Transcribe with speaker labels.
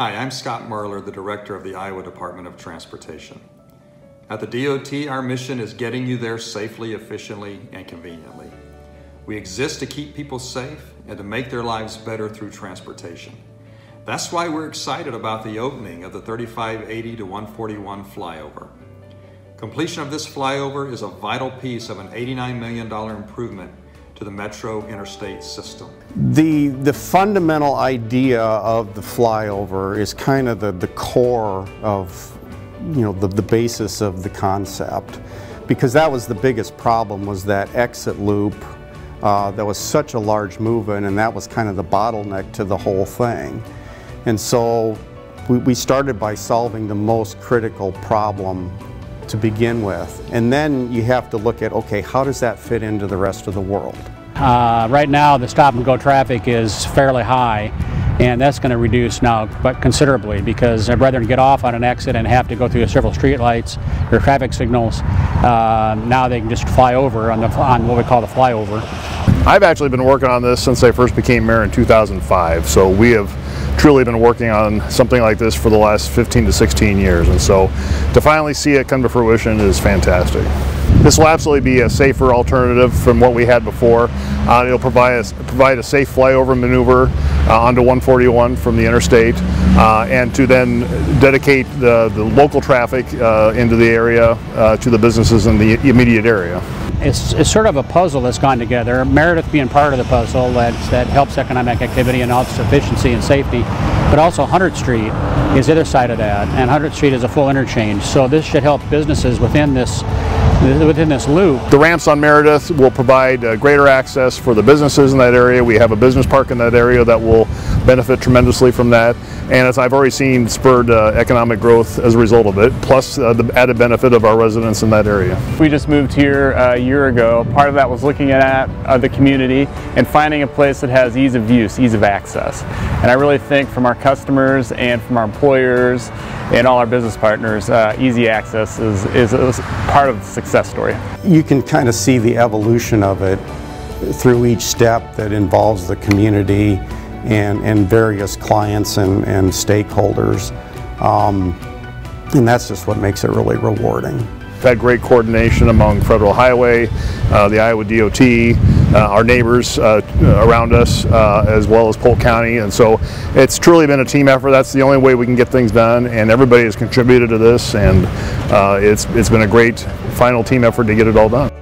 Speaker 1: Hi, I'm Scott Marler, the Director of the Iowa Department of Transportation. At the DOT, our mission is getting you there safely, efficiently, and conveniently. We exist to keep people safe and to make their lives better through transportation. That's why we're excited about the opening of the 3580 to 141 flyover. Completion of this flyover is a vital piece of an $89 million improvement to the Metro interstate system.
Speaker 2: The, the fundamental idea of the flyover is kind of the, the core of you know, the, the basis of the concept because that was the biggest problem was that exit loop uh, that was such a large movement and that was kind of the bottleneck to the whole thing. And so we, we started by solving the most critical problem to begin with. And then you have to look at, okay, how does that fit into the rest of the world?
Speaker 3: Uh, right now the stop and go traffic is fairly high and that's going to reduce now but considerably because rather than get off on an exit and have to go through several street lights or traffic signals, uh, now they can just fly over on, the, on what we call the flyover.
Speaker 4: I've actually been working on this since I first became mayor in 2005, so we have truly been working on something like this for the last 15 to 16 years. And so to finally see it come to fruition is fantastic. This will absolutely be a safer alternative from what we had before. Uh, it'll provide a, provide a safe flyover maneuver uh, onto 141 from the interstate uh, and to then dedicate the, the local traffic uh, into the area uh, to the businesses in the immediate area.
Speaker 3: It's, it's, sort of a puzzle that's gone together. Meredith being part of the puzzle that, that helps economic activity and helps efficiency and safety, but also 100th Street is the other side of that, and 100th Street is a full interchange. So this should help businesses within this within this loop.
Speaker 4: The ramps on Meredith will provide uh, greater access for the businesses in that area. We have a business park in that area that will benefit tremendously from that. And as I've already seen, spurred uh, economic growth as a result of it, plus uh, the added benefit of our residents in that area.
Speaker 5: We just moved here uh, a year ago. Part of that was looking at uh, the community and finding a place that has ease of use, ease of access. And I really think from our customers and from our employers and all our business partners, uh, easy access is, is, is part of the success story.
Speaker 2: You can kind of see the evolution of it through each step that involves the community and, and various clients and, and stakeholders. Um, and that's just what makes it really rewarding.
Speaker 4: Had great coordination among Federal Highway, uh, the Iowa DOT, uh, our neighbors uh, around us, uh, as well as Polk County. And so it's truly been a team effort. That's the only way we can get things done. And everybody has contributed to this. And uh, it's, it's been a great final team effort to get it all done.